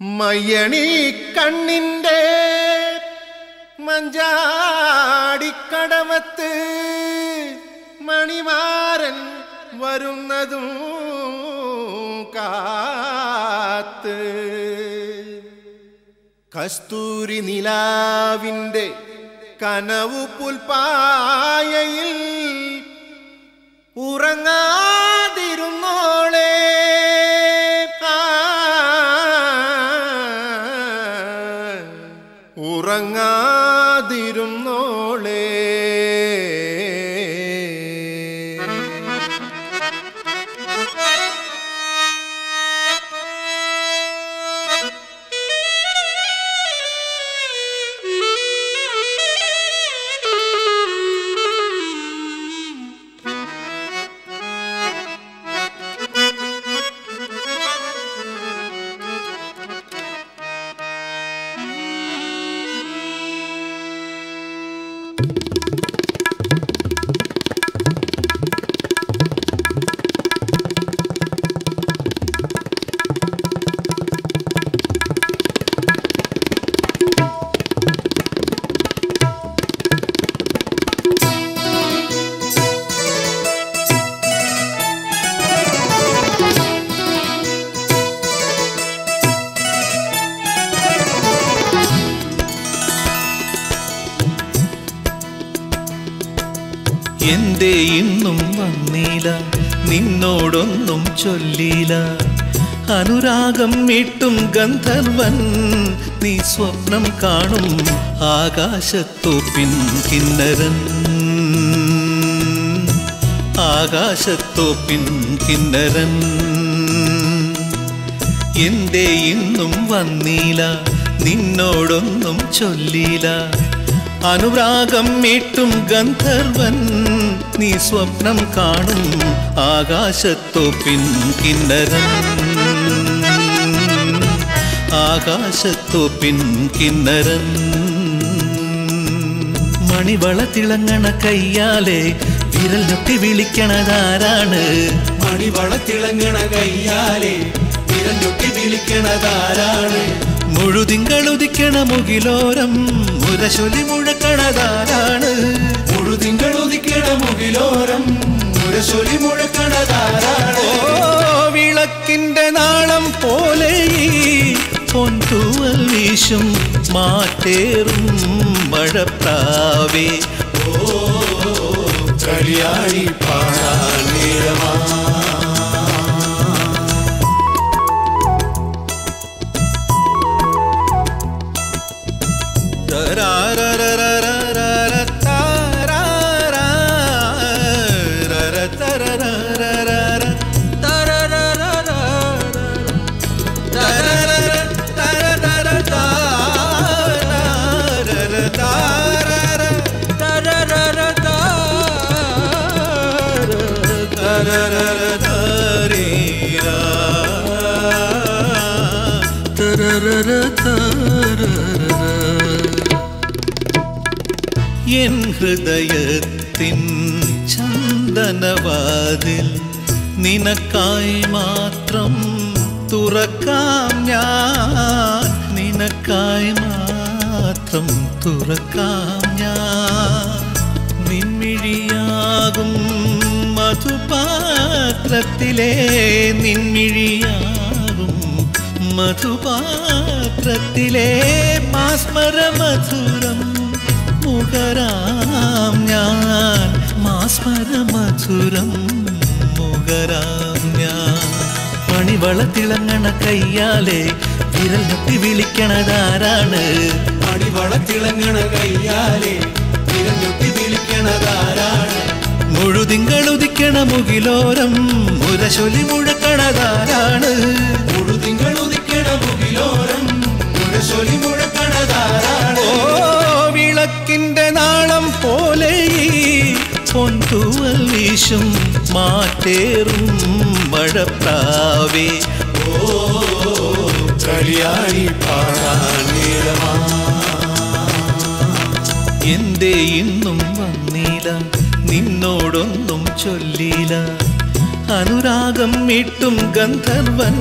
മയ്യണി കണ്ണിന്റെ മഞ്ചാടിക്കടവത്ത് മണിമാരൻ വരുന്നതും കാത്ത്. കസ്തൂരി നിലാവിന്റെ കനവു പുൽപ്പായയിൽ ഉറങ്ങാതിരുന്നോളെ ഉറങ്ങാതിരുന്നോളെ. എന്തേ ഇന്നും വന്നീല? നിന്നോടൊന്നും ചൊല്ലീല. അനുരാഗം മീട്ടും ഗന്ധർവൻ നീ സ്വപ്നം കാണും ആകാശത്തോപ്പിൻ കിന്നരൻ. ആകാശത്തോപ്പിൻ കിന്നരൻ. എന്തേ ഇന്നും വന്നീല? നിന്നോടൊന്നും ചൊല്ലില. അനുരാഗം മീട്ടും ഗന്ധർവൻ നീ സ്വപ്നം കാണും ആകാശത്തോപ്പിൻ കിന്നരൻ ആകാശത്തോപ്പിൻ കിന്നരൻ മണിവള തിളങ്ങണ കയ്യാലെ വിരൽ ഞൊട്ടി വിളിക്കണതാരാണ്? മണിവള തിളങ്ങണ കയ്യാലെ വിരഞ്ഞൊട്ടി വിളിക്കണതാരാണ്? മുഴുതിങ്കളുദിക്കണ മുകിലോരം മുരശൊലി മുഴക്കണതാരാണ് മുഴുതിങ്കളുദിക്കണ മുകിലോരം മുരശൊലി മുഴക്കണതാരാണ് ഓ വിളക്കിന്റെ നാളം പോലെ പൊൻതൂവൽ വീശും മാറ്റേറും മഴപ്രാവേ. കളിയാടി പാടാൻ ഹൃദയത്തിൻ ചന്ദനവാതിൽ നിനക്കായി മാത്രം തുറക്കാം ഞാൻ നിനക്കായി മാത്രം തുറക്കാം ഞാൻ മധുപാത്രത്തിലെ നിന്മിഴിയാവും മധുപാത്രത്തിലെ മാസ്മര മധുരം മുഖരാം ഞാൻ മാസ്മര മധുരം മുഖരാം ഞാൻ. മണിവള തിളങ്ങണ കയ്യാലെ വിരൽ ഞൊട്ടി വിളിക്കണതാരാണ്? മണിവള തിളങ്ങണ കയ്യാലെ വിരൽ വിളിക്കണതാരാണ് മുഴുതിങ്കളുദിക്കണ മുകിലോരം മുരശൊലി മുഴക്കണതാരാണ് മുഴുതിങ്കൾ ഉദിക്കണ മുകിലോരം മുരശൊലി മുഴക്കണതാരാണ് ഓ വിളക്കിന്റെ നാളം പോലെ പൊൻതൂവൽ വീശും മാറ്റേറും മഴപ്രാവേ. കളിയാടി പാടാൻ എന്തേ ഇന്നും വന്നീല? നിന്നോടൊന്നും ചൊല്ലില അനുരാഗം മീട്ടും ഗന്ധർവൻ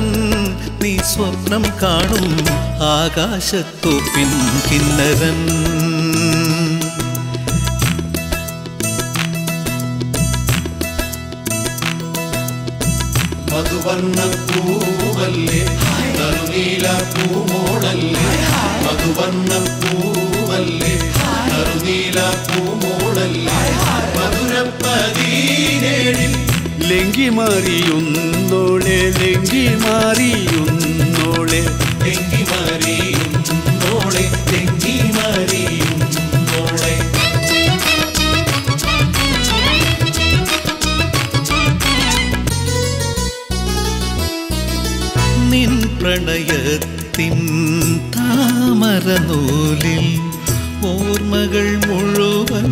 നീ സ്വപ്നം കാണും ആകാശത്തു പിൻകിന്നരൻ മധുവർണ പൂവല്ലേ? നറുനീല പൂമോളല്ലേ? മധുവർണ പൂവല്ലേ? നറുനീല പൂമോളല്ലേ ലെങ്കി മാറിയുന്നോളെ ലെങ്കി മാറിയുന്നോളെ ലെങ്കി മറിയും ലെങ്കി തെങ്ങി മറിയും നോളെ നിൻ പ്രണയത്തിൻ താമരനൂലിൽ ഓർമ്മകൾ മുഴുവൻ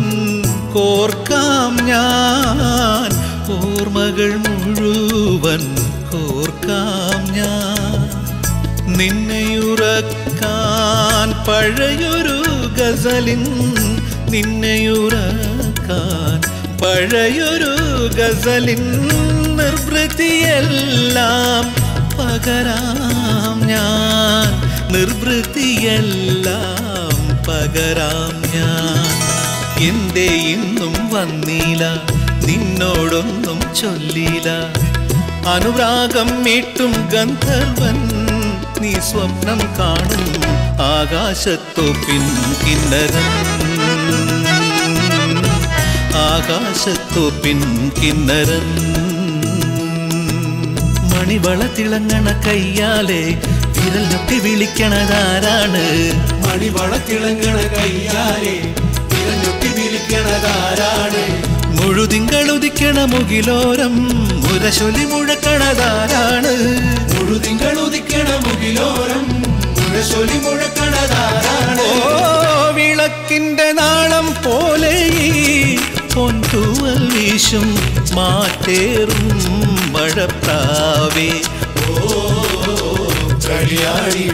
കോർക്കാം ഞാൻ. ഓർമ്മകൾ മുഴുവൻ ഓർക്കാം ഞാൻ. നിന്നെയുറക്കാൻ പഴയൊരു ഗസലിൻ നിന്നെയുറക്കാൻ പഴയൊരു ഗസലിൻ. നിർവൃത്തിയെല്ലാം പകരാം ഞാൻ. നിർവൃത്തിയെല്ലാം പകരാം ഞാൻ. എന്തേ ഇന്നും വന്നില്ല നിന്നോടൊന്നും ചൊല്ലില്ല അനുരാഗം മീട്ടും ഗന്ധർവൻ നീ സ്വപ്നം കാണും ആകാശത്തു പിൻ കിന്നരൻ ആകാശത്തു പിൻ കിന്നരൻ മണിവള തിളങ്ങണ കയ്യാലെ വിരൽ തട്ടി വിളിക്കണതാരാണ്? മണിവള തിളങ്ങണ കയ്യാലെ തിരഞ്ഞൊട്ടി വിളിക്കണതാരാണ്? മുഴുതിങ്കളുദിക്കണ മുകിലോരം മുരശൊലി മുഴക്കണതാരാണ്. മുഴുതിങ്കളുദിക്കണ മുകിലോരം മുരശൊലി മുഴക്കണതാരാണ്. ഓ വിളക്കിന്റെ നാളം പോലെ പൊൻതൂവൽ വീശും മാറ്റേറും മഴപ്രാവേ. ഓ കളിയാടി